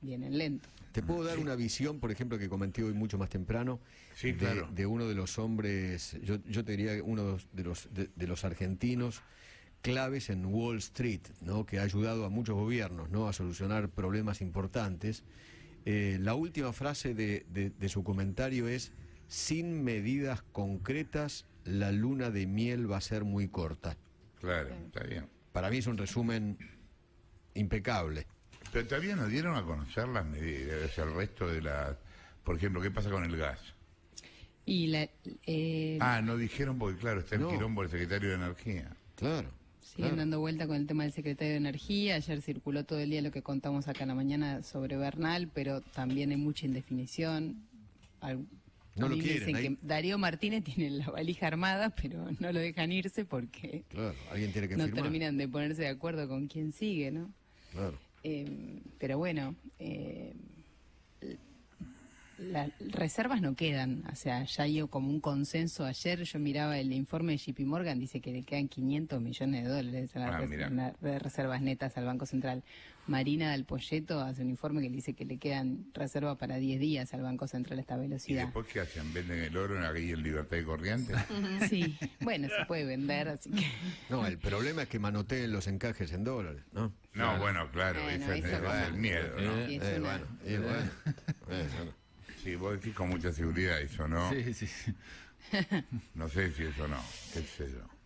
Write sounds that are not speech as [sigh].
vienen lentos. Te puedo dar una visión, por ejemplo, que comenté hoy mucho más temprano, Sí, de, claro. de uno de los hombres, yo, yo te diría uno de los, de, de los argentinos claves en Wall Street, ¿no? que ha ayudado a muchos gobiernos ¿no? a solucionar problemas importantes. Eh, la última frase de, de- de su comentario es, sin medidas concretas, la luna de miel va a ser muy corta. Claro, está bien. Para mí es un resumen impecable. Pero todavía no dieron a conocer las medidas, o sea, el resto de las... Por ejemplo, ¿qué pasa con el gas? Y la, eh, Ah, no dijeron porque, claro, está en No. quilombo el secretario de Energía. Claro. siguen claro. dando vuelta con el tema del secretario de Energía. Ayer circuló todo el día lo que contamos acá en la mañana sobre Bernal, pero también hay mucha indefinición. Al- No lo quieren, dicen ahí- que Darío Martínez tiene la valija armada, pero [laughs] no lo dejan irse porque Claro, alguien tiene que no firmar. terminan de ponerse de acuerdo con quién sigue, ¿no? Claro. Eh, pero bueno, eh, las reservas no quedan. O sea, ya hay como un consenso. Ayer yo miraba el informe de JP Morgan, dice que le quedan 500 millones de dólares en las Ah, res- reservas netas al Banco Central. Marina del Polleto hace un informe que dice que le quedan reservas para 10 días al Banco Central a esta ¿Y velocidad. después qué hacen? ¿Venden el oro ahí en Libertad y Corriente? [laughs] Sí, bueno, se puede vender, así que... No, el problema es que manoteen los encajes en dólares, ¿no? No, bueno, claro, Bueno, eso es el no. miedo, ¿no? Y es Eh, una- bueno, y bueno. [laughs] Eh, bueno. Sí, vos decís con mucha seguridad eso, ¿no? Sí, sí, sí. No sé si eso no, qué sé yo.